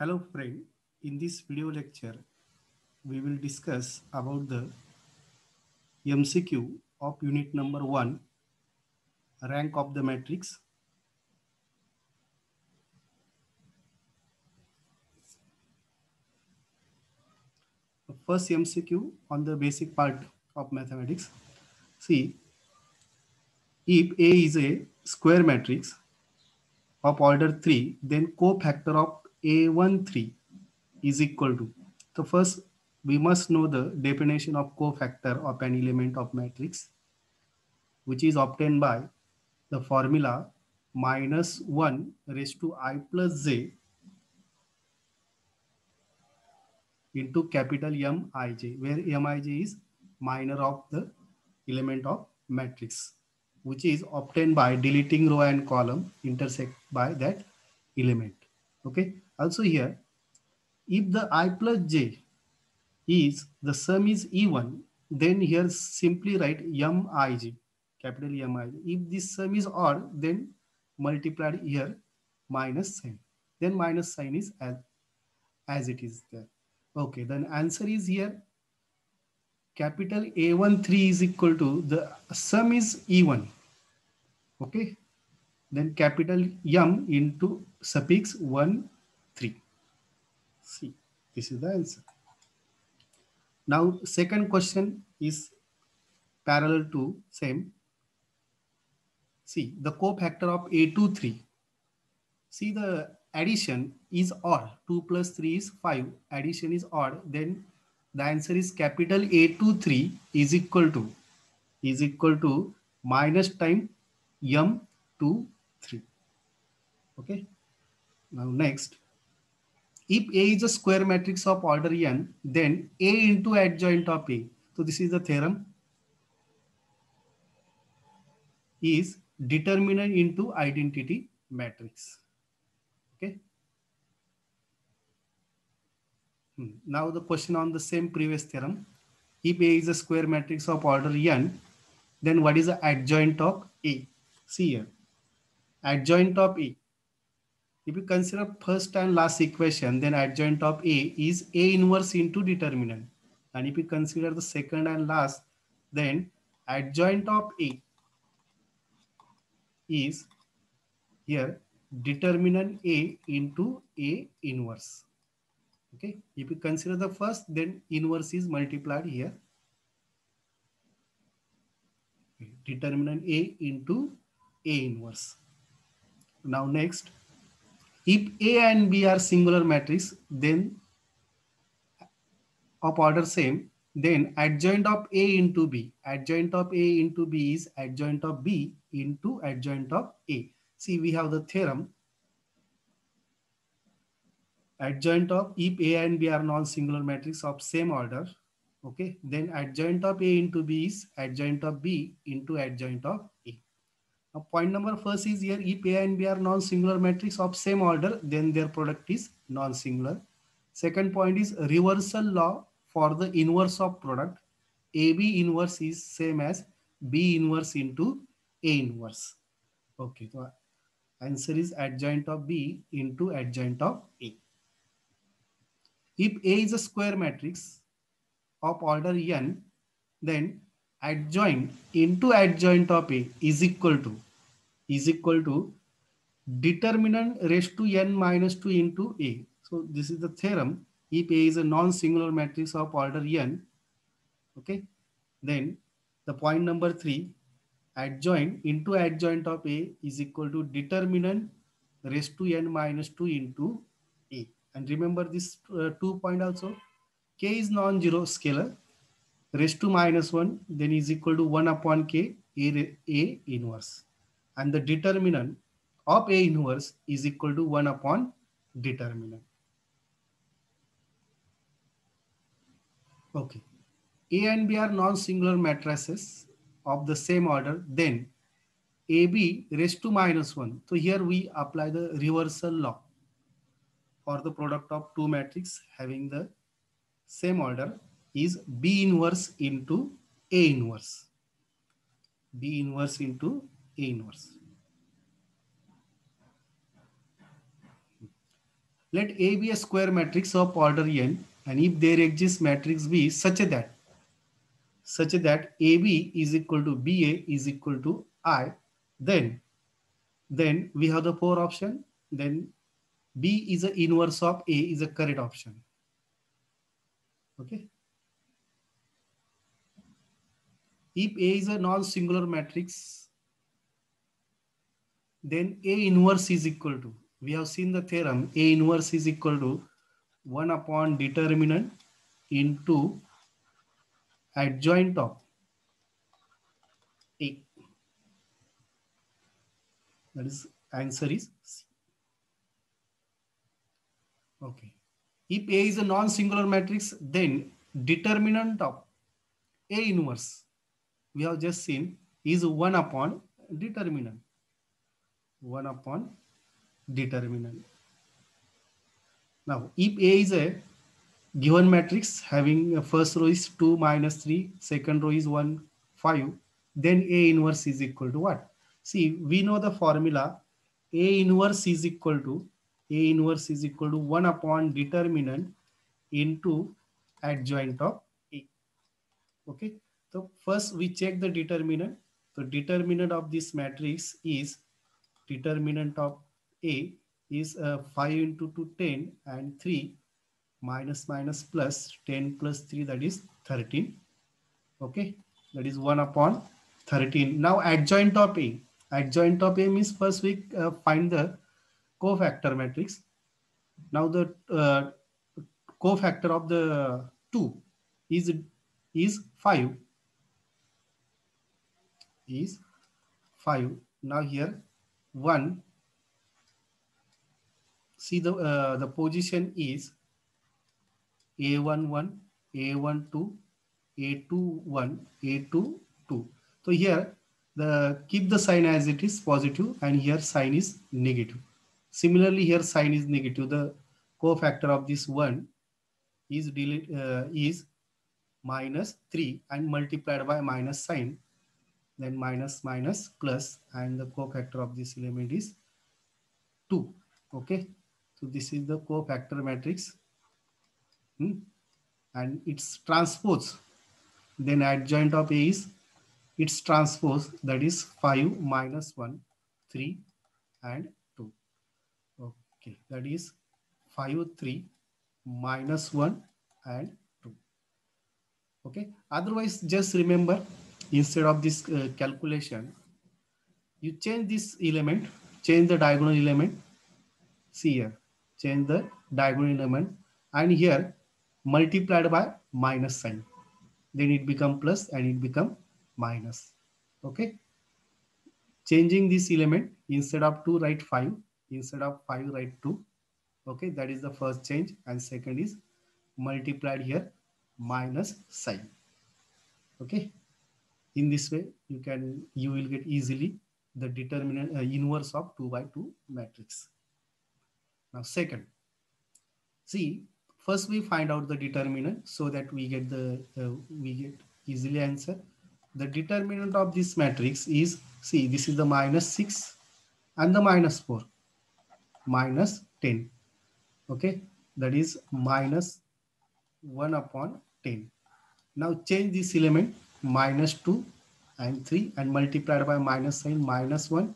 Hello friend, in this video lecture, we will discuss about the MCQ of unit number one, rank of the matrix. First MCQ on the basic part of mathematics. See, if A is a square matrix of order 3, then cofactor of A13 is equal to. So first we must know the definition of cofactor of an element of matrix, which is obtained by the formula minus 1 raised to i plus j into capital Mij, where Mij is minor of the element of matrix, which is obtained by deleting row and column intersect by that element. Okay. Also here, if the i plus j is the sum is even, then here simply write mij, capital mij. If this sum is odd, then multiplied here minus sign. Then minus sign is as, as it is there. Okay, then answer is here. Capital A13 is equal to the sum is even. Okay, then capital M into suffix 1 3. See, this is the answer. Now, second question is parallel to same. See, the cofactor of A23. See, the addition is odd. 2 plus 3 is 5. Addition is odd. Then the answer is capital A23 is equal to is equal to minus time M23. Okay. Now next, if A is a square matrix of order n, then A into adjoint of A. So this is the theorem is determinant into identity matrix. Okay. Hmm. Now the question on the same previous theorem. If A is a square matrix of order n, then what is the adjoint of A? See here. Adjoint of A. If you consider first and last equation, then adjoint of A is A inverse into determinant. And if you consider the second and last, then adjoint of A is here determinant A into A inverse. Okay, if you consider the first, then inverse is multiplied here. Determinant A into A inverse. Now next, if A and B are singular matrix, then of order same, then adjoint of A into B. Adjoint of A into B is adjoint of B into adjoint of A. See, we have the theorem. Adjoint of if A and B are non-singular matrix of same order, okay, then adjoint of A into B is adjoint of B into adjoint of A. Now, point number first is here, if A and B are non-singular matrix of same order, then their product is non-singular. Second point is reversal law for the inverse of product. AB inverse is same as B inverse into A inverse. Okay, so answer is adjoint of B into adjoint of A. If A is a square matrix of order n, then adjoint into adjoint of A is equal to is equal to determinant raised to n minus 2 into A. So this is the theorem. If A is a non-singular matrix of order n, okay, then the point number three, adjoint into adjoint of A is equal to determinant raised to n minus 2 into A. And remember this uh, two point also, K is non-zero scalar raised to minus 1 then is equal to 1 upon k a, a inverse. And the determinant of a inverse is equal to 1 upon determinant. Okay. A and b are non-singular matrices of the same order. Then ab raised to minus 1 so here we apply the reversal law for the product of two matrix having the same order is B inverse into A inverse. B inverse into A inverse. Let A be a square matrix of order n and if there exists matrix B such that such that AB is equal to BA is equal to I, then then we have the four option. Then B is the inverse of A is a correct option. Okay. If A is a non-singular matrix, then A inverse is equal to, we have seen the theorem, A inverse is equal to 1 upon determinant into adjoint of A. That is answer is C. Okay. If A is a non-singular matrix, then determinant of A inverse, we have just seen, is 1 upon determinant. 1 upon determinant. Now, if A is a given matrix having a first row is 2 minus 3, second row is 1, 5, then A inverse is equal to what? See, we know the formula A inverse is equal to A inverse is equal to 1 upon determinant into adjoint of A. Okay. So first we check the determinant. So determinant of this matrix is determinant of A is uh, 5 into 2, 10 and 3 minus minus plus 10 plus 3 that is 13. Okay. That is 1 upon 13. Now adjoint of A adjoint of A means first we uh, find the cofactor matrix. Now the uh, cofactor of the 2 is, is 5. Is 5. Now here 1. See the, uh, the position is A11, A12, A21, A22. So here the keep the sign as it is positive and here sign is negative. Similarly, here sign is negative. The cofactor of this one is delete, uh, is minus 3 and multiplied by minus sign then minus minus plus and the cofactor of this element is 2 okay? So this is the cofactor matrix hmm? and its transpose then adjoint of a is its transpose that is 5 minus 1 3 and 2 okay? That is 5 3 minus 1 and 2 okay? Otherwise just remember instead of this uh, calculation you change this element change the diagonal element see here change the diagonal element and here multiplied by minus sign then it become plus and it become minus. Okay. Changing this element instead of 2 write 5, instead of 5 write 2. Okay, that is the first change and second is multiplied here minus sign. Okay. In this way, you can you will get easily the determinant uh, inverse of 2 by 2 matrix. Now second, see first we find out the determinant so that we get the uh, we get easily answer the determinant of this matrix is, see, this is the minus 6 and the minus 4, minus 10. Okay, that is minus 1 upon 10. Now change this element minus 2 and 3 and multiplied by minus sign minus 1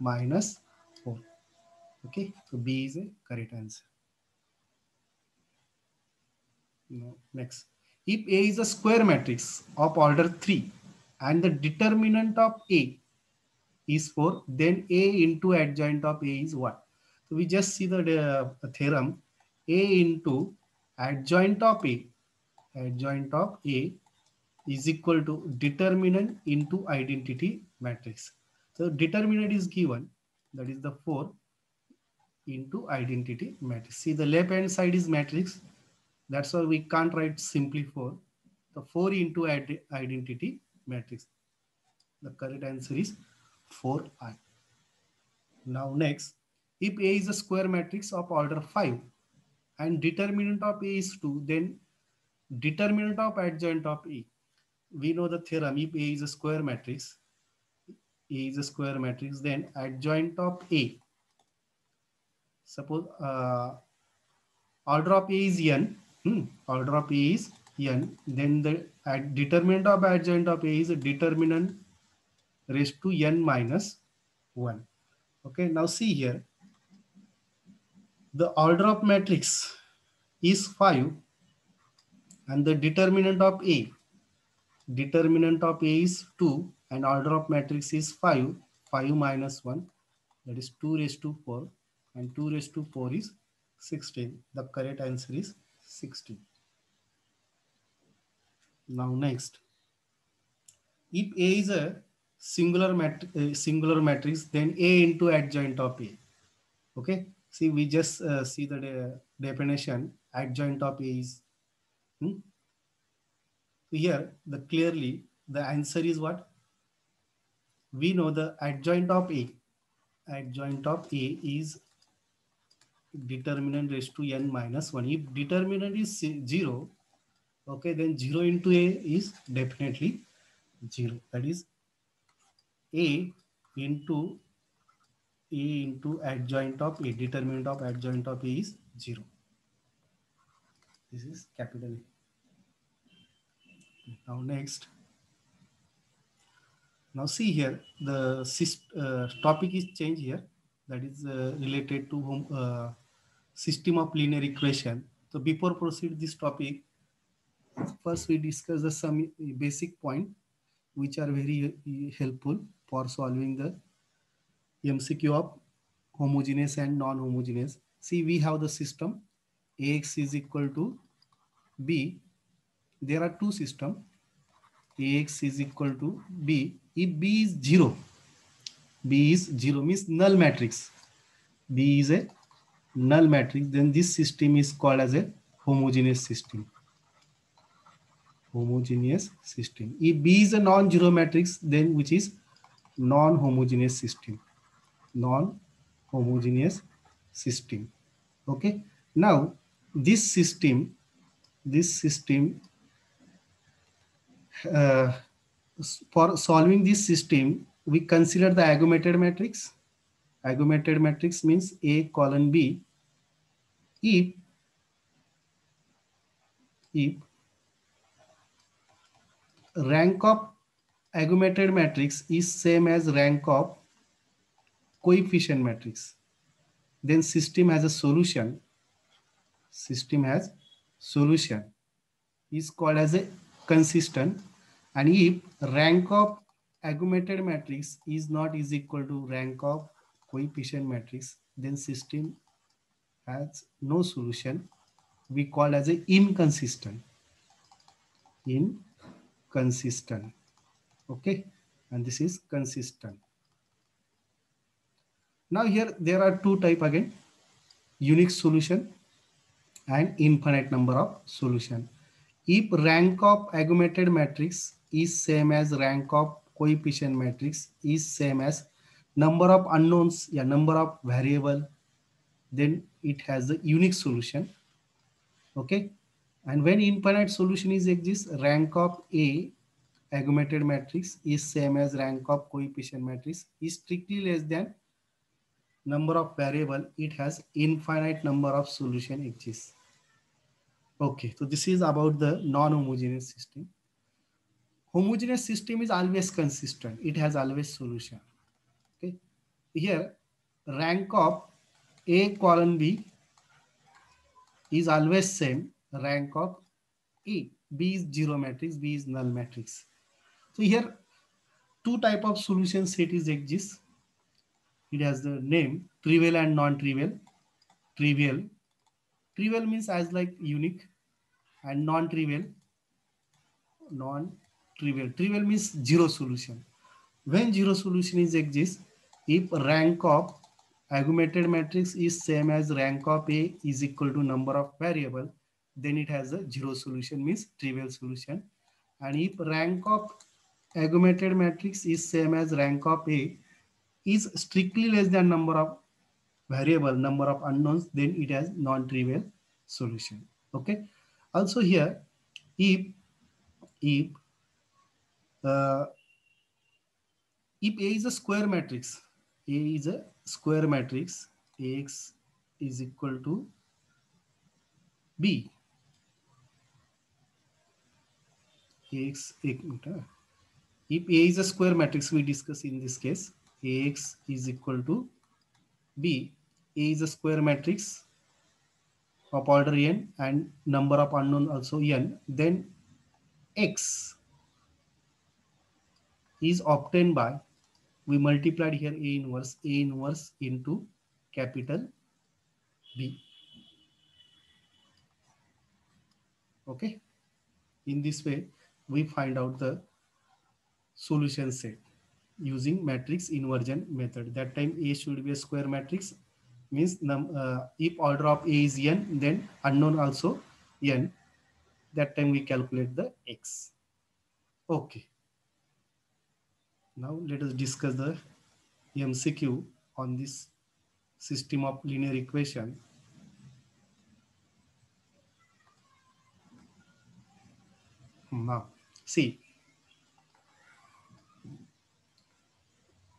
minus 4. Okay, so B is a correct answer. Next. If A is a square matrix of order 3 and the determinant of A is 4, then A into adjoint of A is what? So we just see the uh, theorem A into adjoint of A, adjoint of A is equal to determinant into identity matrix. So determinant is given, that is the 4 into identity matrix. See the left hand side is matrix, that's why we can't write simply 4. The 4 into identity matrix. The correct answer is 4i. Now next, if A is a square matrix of order 5 and determinant of A is 2, then determinant of adjoint of A. We know the theorem, if A is a square matrix, A is a square matrix, then adjoint of A suppose uh, order of A is n, hmm, order of A is n, then the determinant of adjoint of A is a determinant raised to n minus 1. Okay, now see here. The order of matrix is 5 and the determinant of A, determinant of A is 2 and order of matrix is 5, 5 minus 1 that is 2 raised to 4 and 2 raised to 4 is 16. The correct answer is 16. Now next, if A is a singular, mat uh, singular matrix, then A into adjoint of A. Okay, see we just uh, see the de definition adjoint of A is. Hmm? Here, the clearly the answer is what? We know the adjoint of A. Adjoint of A is determinant raised to n minus 1. If determinant is 0, okay, then 0 into A is definitely 0. That is A into A into adjoint of A. Determinant of adjoint of A is 0. This is capital A. Now next. Now see here, the uh, topic is changed here. That is uh, related to uh, system of linear equation. So before proceed this topic, first we discuss the some basic point which are very helpful for solving the MCQ of homogeneous and non-homogeneous. See, we have the system AX is equal to B. There are two systems. AX is equal to B. If B is 0, B is 0 means null matrix. B is a null matrix, then this system is called as a homogeneous system. Homogeneous system. If B is a non-zero matrix, then which is non-homogeneous system. Non-homogeneous system. Okay. Now this system, this system, uh, for solving this system, we consider the augmented matrix. Augmented matrix means A colon B. If if rank of augmented matrix is same as rank of coefficient matrix then system has a solution. System has solution. Is called as a consistent and if rank of augmented matrix is not is equal to rank of coefficient matrix then system has no solution, we call as a inconsistent. Inconsistent. Okay. And this is consistent. Now here there are two type again, unique solution and infinite number of solution. If rank of augmented matrix is same as rank of coefficient matrix is same as number of unknowns, yeah, number of variable then it has a unique solution. Okay. And when infinite solution is exists, rank of A augmented matrix is same as rank of coefficient matrix is strictly less than number of variable. It has infinite number of solution exists. Okay. So this is about the non-homogeneous system. Homogeneous system is always consistent. It has always solution. Okay. Here rank of a colon B is always same rank of A. B is zero matrix, B is null matrix. So here two type of solution set is exists. It has the name trivial and non-trivial. Trivial. Trivial means as like unique and non-trivial. Non-trivial. Trivial means zero solution. When zero solution is exists, if rank of augmented matrix is same as rank of A is equal to number of variable, then it has a zero solution means trivial solution. And if rank of augmented matrix is same as rank of A is strictly less than number of variable, number of unknowns, then it has non-trivial solution. Okay. Also here, if if uh, if A is a square matrix, A is a square matrix Ax is equal to B. Ax, if A is a square matrix we discuss in this case, Ax is equal to B. Is a square matrix of order n and number of unknown also n, then x is obtained by, we multiplied here A inverse, A inverse into capital B. Okay. In this way, we find out the solution set using matrix inversion method. That time A should be a square matrix means uh, if order of A is n, then unknown also n. That time we calculate the x. Okay. Now let us discuss the MCQ on this system of linear equation. Now, see,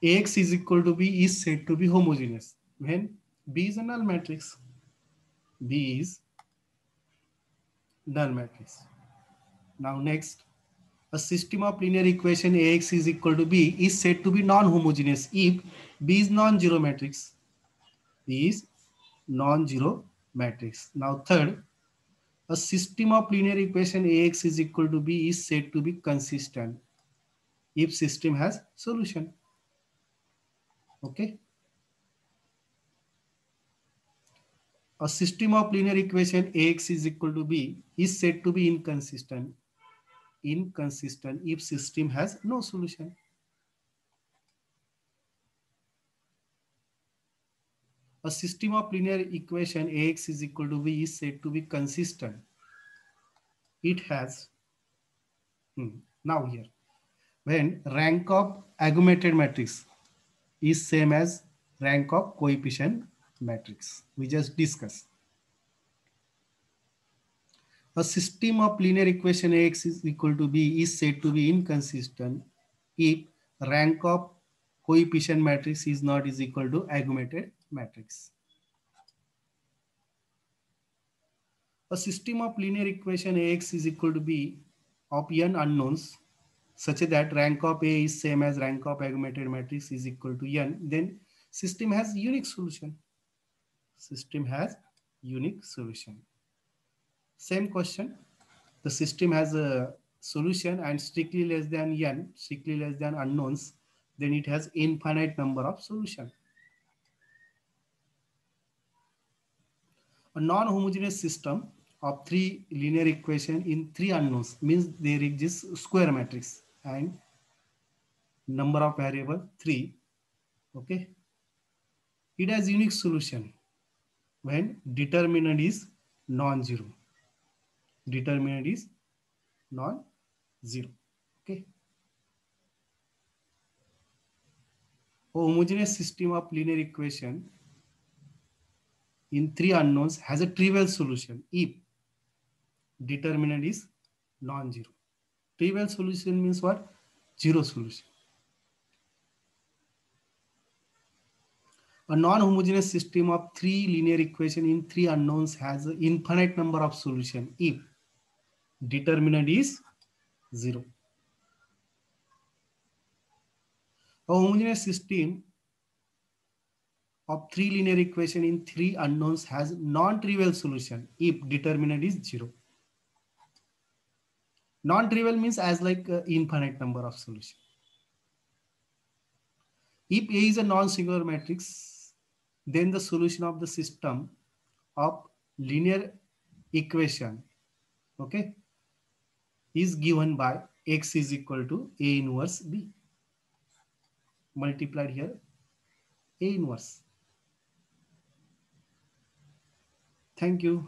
Ax is equal to B is said to be homogeneous when B is a null matrix. B is null matrix. Now next, a system of linear equation Ax is equal to B is said to be non-homogeneous if B is non-zero matrix. B is non-zero matrix. Now third, a system of linear equation Ax is equal to B is said to be consistent if system has solution. Okay. A system of linear equation Ax is equal to B is said to be inconsistent. Inconsistent if system has no solution. A system of linear equation Ax is equal to B is said to be consistent. It has, hmm, now here, when rank of augmented matrix is same as rank of coefficient matrix. We just discussed. A system of linear equation Ax is equal to B is said to be inconsistent if rank of coefficient matrix is not is equal to augmented matrix. A system of linear equation Ax is equal to B of n unknowns such that rank of A is same as rank of augmented matrix is equal to n, then system has unique solution. System has unique solution. Same question. The system has a solution and strictly less than n, strictly less than unknowns, then it has infinite number of solution. A non-homogeneous system of three linear equation in three unknowns means there exists square matrix and number of variable three. Okay. It has unique solution when determinant is non-zero. Determinant is non-zero. Okay. Homogeneous system of linear equation in three unknowns has a trivial solution if determinant is non-zero. Trivial solution means what? Zero solution. A non-homogeneous system of three linear equation in three unknowns has an infinite number of solution if determinant is zero. A homogeneous system of three linear equation in three unknowns has non-trivial solution if determinant is zero. Non-trivial means as like infinite number of solution. If A is a non-singular matrix, then the solution of the system of linear equation, okay, is given by x is equal to A inverse B. Multiplied here, A inverse. Thank you.